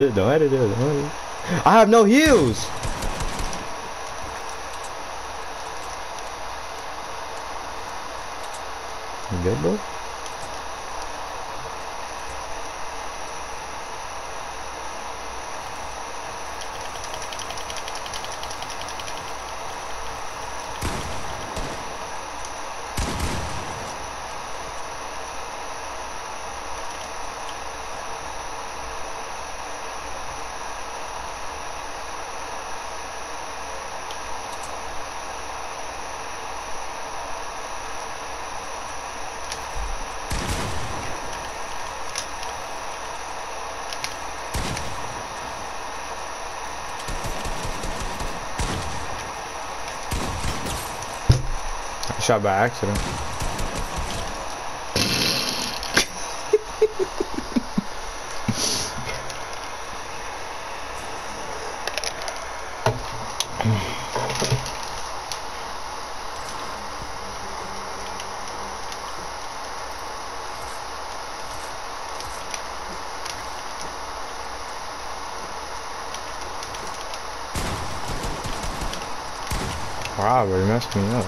Don't edit it. Don't edit it. I have no heals. You good, bro? Shot by accident. Wow, it messed me up.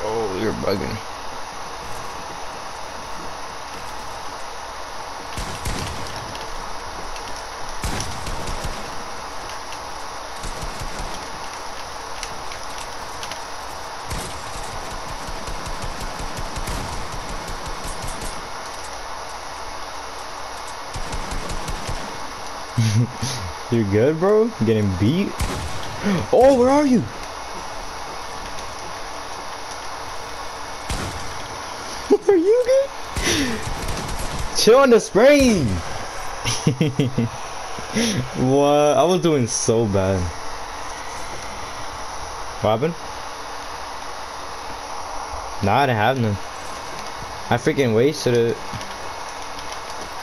Oh, you're bugging. you good, bro? Getting beat? Oh, where are you? Are you good? Chill on the spring. what? I was doing so bad. What happened? Nah, I didn't have none. I freaking wasted it.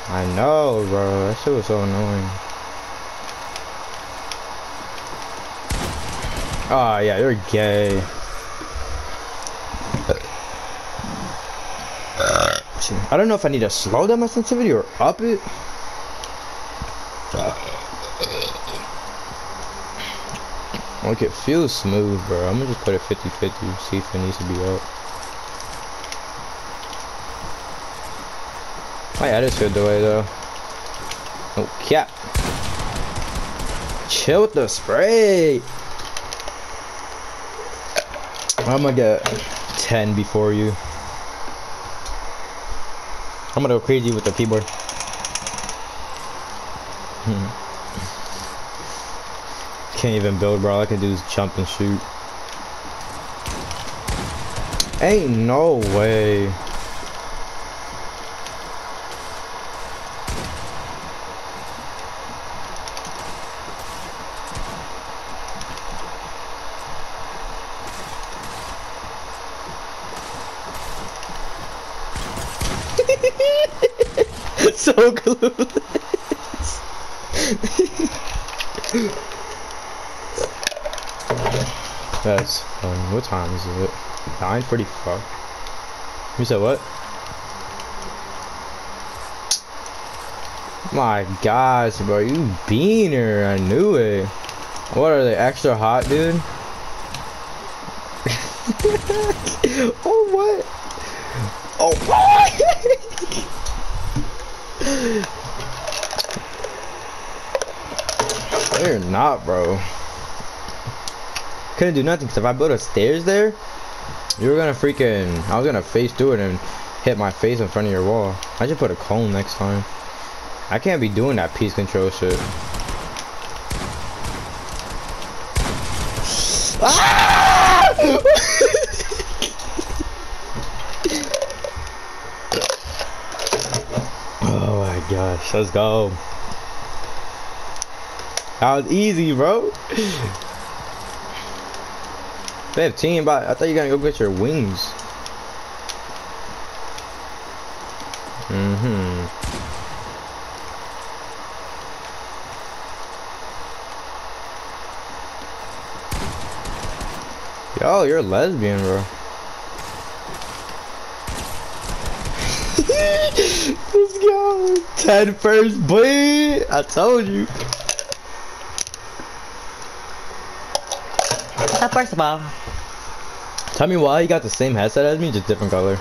I know, bro. That shit was so annoying. Oh, yeah, you're gay. I don't know if I need to slow down my sensitivity or up it. Like it feels smooth, bro. I'm gonna just put it 50-50, see if it needs to be up. My edit's good the way though. Oh cap. Chill with the spray. I'm gonna get 10 before you. I'm gonna go crazy with the keyboard. Can't even build, bro. All I can do is jump and shoot. Ain't no way. So clueless. That's fun. What time is it? 9.45. You said what? My gosh, bro, you beaner. I knew it. What are they, extra hot, dude? oh, what? Oh, what? They're not, bro. Couldn't do nothing because if I built a stairs there, you were gonna freaking. I was gonna face through it and hit my face in front of your wall. I should put a cone next time. I can't be doing that piece control shit. Ah! gosh, let's go. That was easy, bro. 15, but I thought you were gonna go get your wings. Mm. Mm-hmm. Yo, you're a lesbian, bro. Let's 10 first, boy. I told you. Uh, first of all, Tell me why you got the same headset as me, just different color.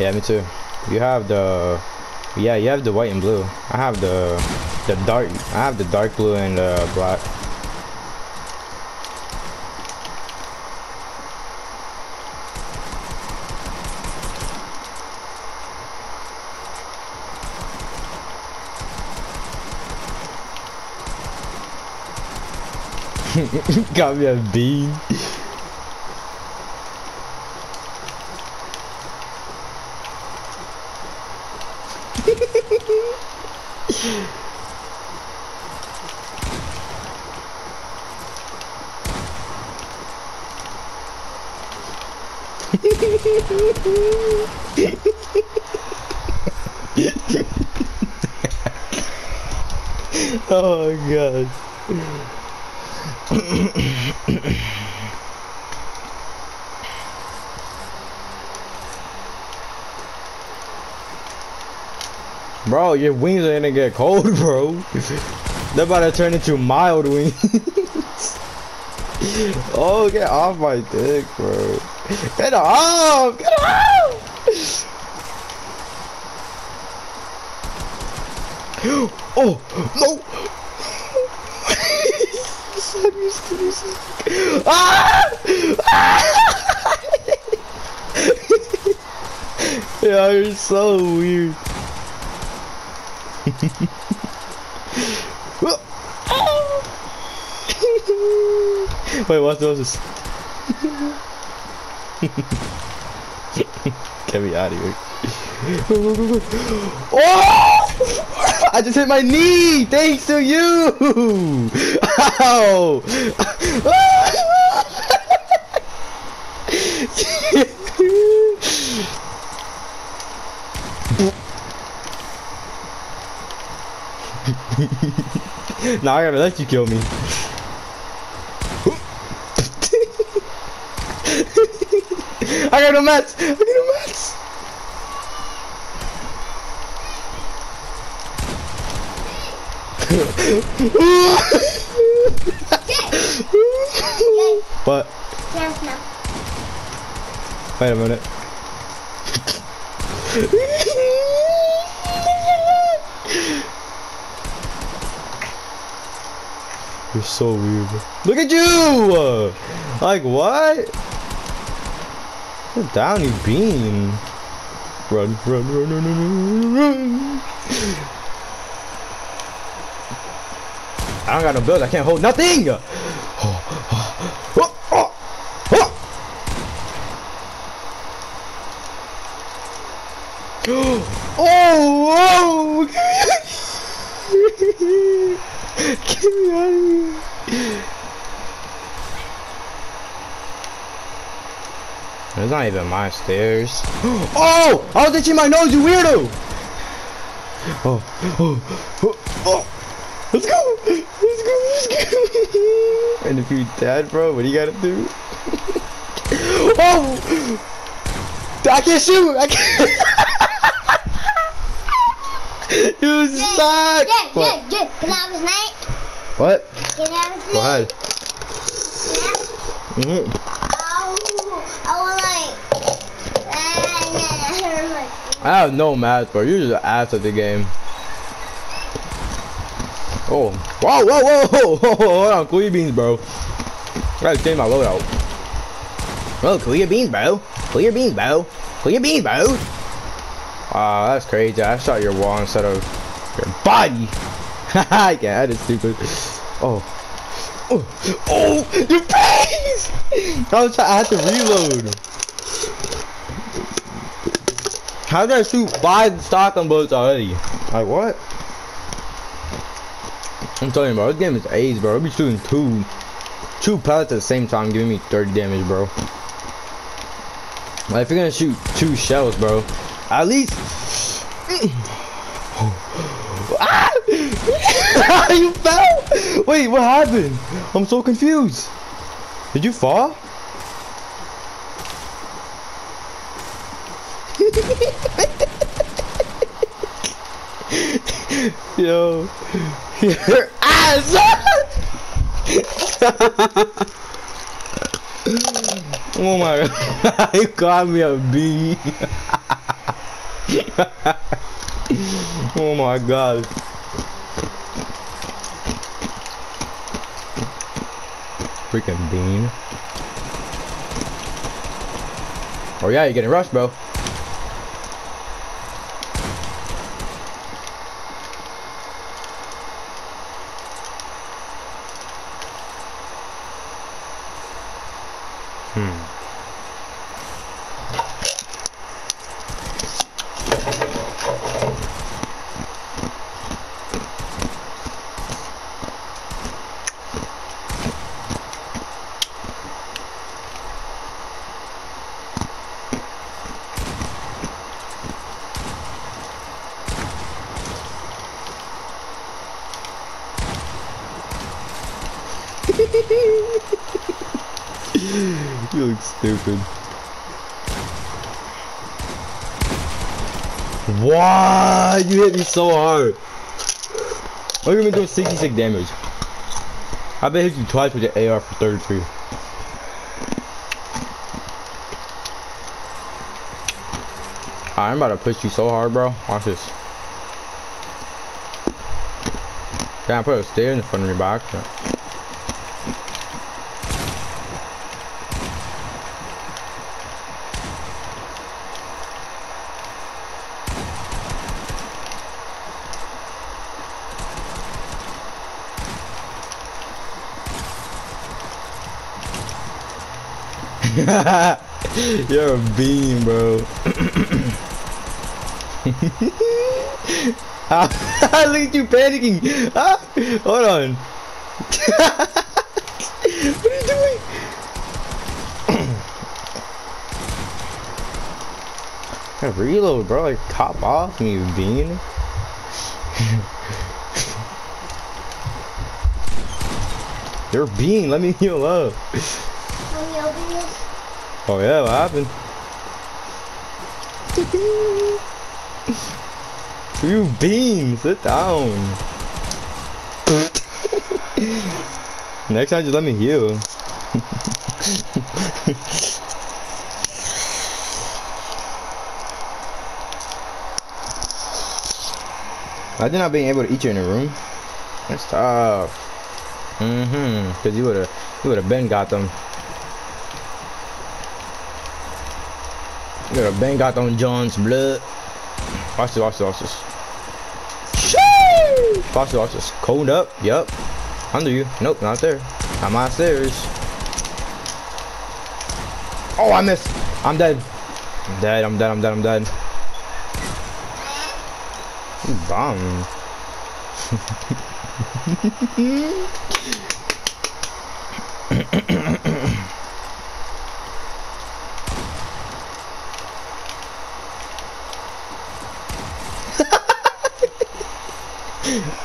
Yeah, me too. You have the, yeah, you have the white and blue. I have the, the dark. I have the dark blue and uh, black. Got me a bean. oh god. Bro, your wings are gonna get cold, bro. They're about to turn into mild wings. oh, get off my dick, bro. Get off! Get off! oh, no! You stupid son. Ah! Ah! yeah, you're so weird. Wait, what's this? Get me out of here. Oh! I just hit my knee thanks to you! Ow! now I gotta let you kill me. I got no mats! I got mats! What? Wait a minute. You're so weird. Look at you! Like what? Sit down, you bean. Run, run, run, run, run, run, run. I don't got no build. I can't hold nothing. Oh, whoa! Get me out of here. There's not even my stairs. Oh! I was itching my nose, you weirdo! Oh, oh, oh, oh. Let's go! Let's go, let's go! And if you dead, bro, what do you gotta do? oh! I can't shoot! I can't! you suck! Yeah, What? yeah, yeah. Can I have his name? What? Can I have his Go ahead. Yeah. Mm -hmm. Oh, I want like. Uh, like. I have no math, bro. You're just an ass at the game. Oh. Whoa, whoa, whoa, whoa, whoa, hold on. Cool beans, bro. I gotta change my loadout. Bro, cool your beans, bro. Cool your beans, bro. Cool your beans, bro. Wow, that's crazy. I shot your wall instead of your body. Haha, yeah, that is stupid. Oh. Oh, oh, your face! I was trying, I had to reload. How did I shoot five shotgun bullets already? Like what? I'm telling you, bro, this game is AIDS, bro. I'll be shooting two, two pellets at the same time, giving me 30 damage, bro. Like, if you're gonna shoot two shells, bro, at least. ah! you fell? Wait, what happened? I'm so confused. Did you fall? Yo, your ass! oh my god, you got me a bee. oh my god. Freaking bean. Oh yeah, you're getting rushed, bro. Hmm. you look stupid. What? You hit me so hard. Look at me doing 66 damage. I bet hit you twice with the AR for 33. I'm about to push you so hard, bro. Watch this. Can I put a stair in front of your back? You're a bean, bro. ah, look at you panicking. Ah, hold on. what are you doing? Gotta reload, bro. Like, top off me, bean. You're bean. Let me heal up. Will you open this? Oh yeah, what happened? you beam, sit down. Next time, just let me heal. I did not being able to eat you in the room. That's tough. Mm-hmm. Cause you would've, you would've been got them. You would've been got them John's blood. Watch this, watch this, watch this. Sheesh! Watch this, watch this. Cold up. Yup. Under you. Nope, not there. I'm on stairs. Oh, I missed. I'm dead. I'm dead. I'm dead. I'm dead. I'm dead. You bomb.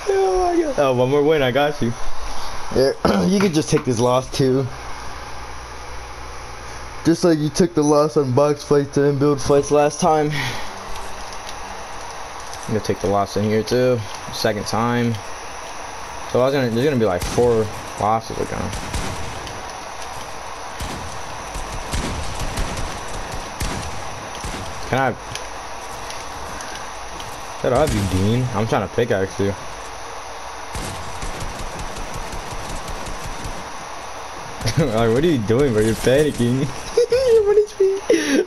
oh my god. Oh, one more win. I got you. Yeah, you could just take this loss too. Just like you took the loss on box fights and build fights last time. I'm gonna take the loss in here too. Second time. So I was gonna there's gonna be like four losses again. Can I Shut up you Dean. I'm trying to pickaxe you. like what are you doing bro? You're panicking.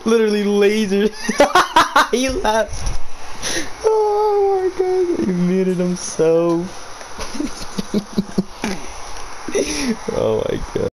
Literally laser. he laughed. Oh my god, you muted him so. oh my god.